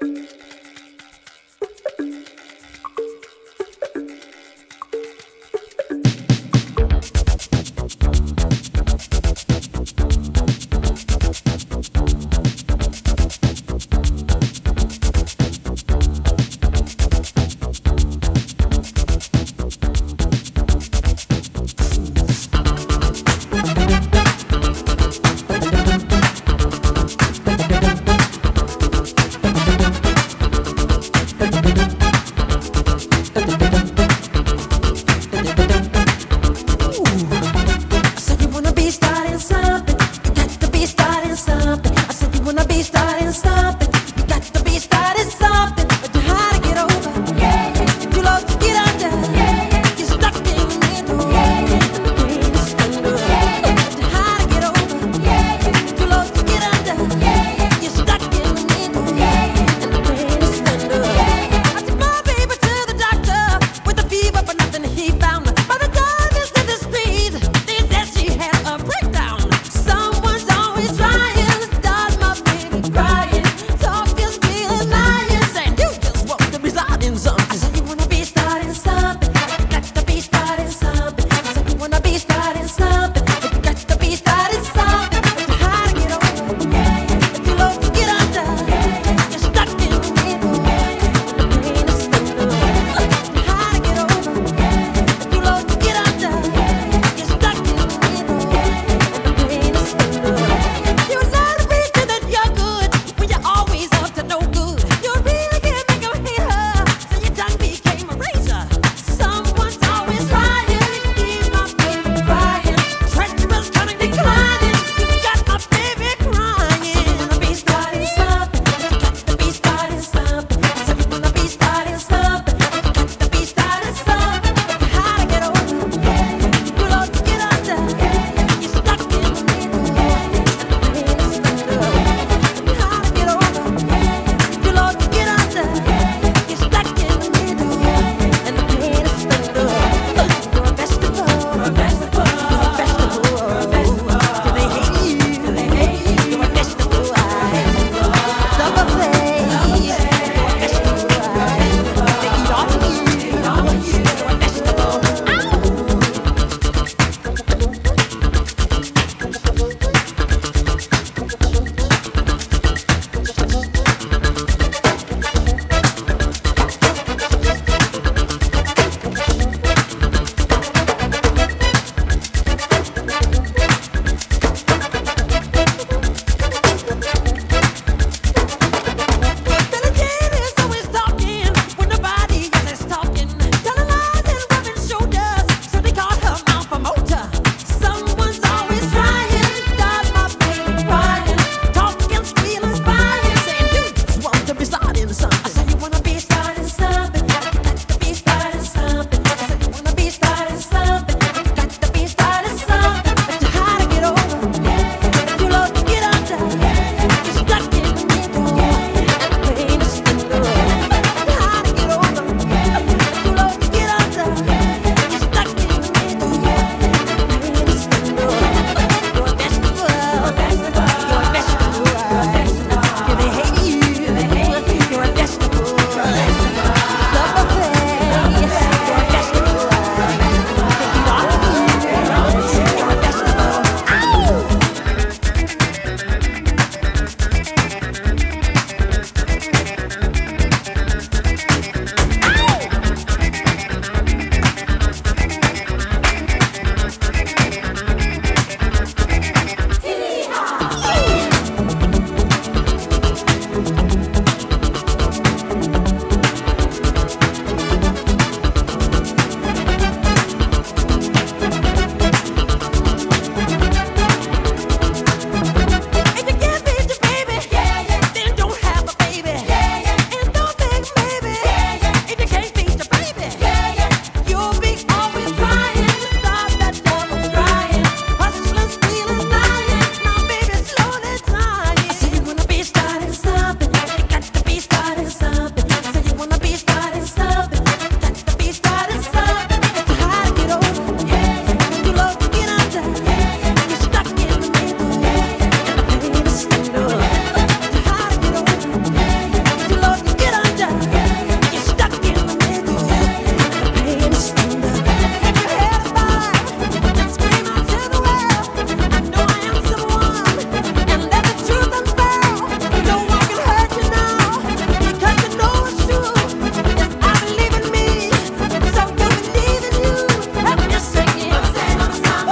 Bye.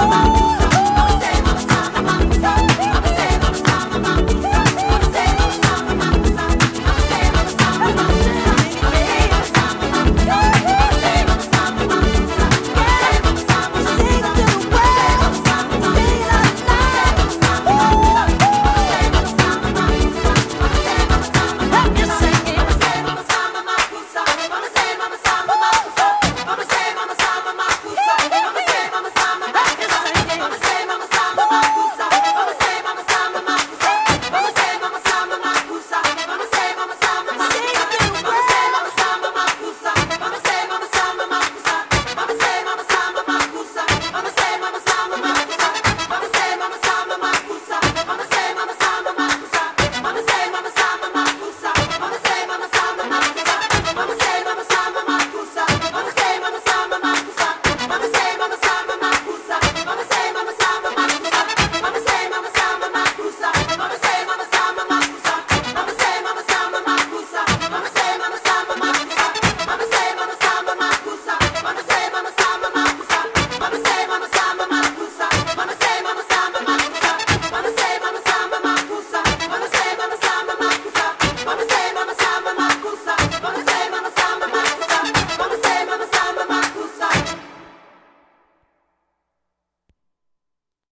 mama.